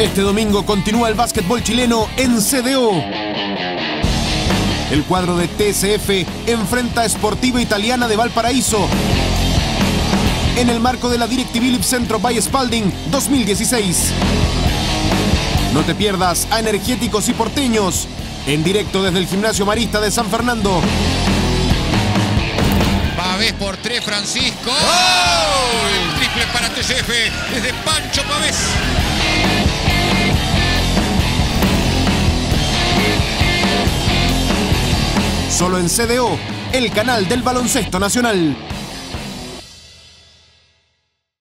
Este domingo continúa el básquetbol chileno en CDO. El cuadro de TSF enfrenta a Sportiva Italiana de Valparaíso en el marco de la Directibilip Centro by Spalding 2016. No te pierdas a Energéticos y Porteños en directo desde el Gimnasio Marista de San Fernando. Pavés por tres, Francisco. ¡Oh! El triple para TCF desde Pancho Pavés. Solo en CDO, el canal del baloncesto nacional.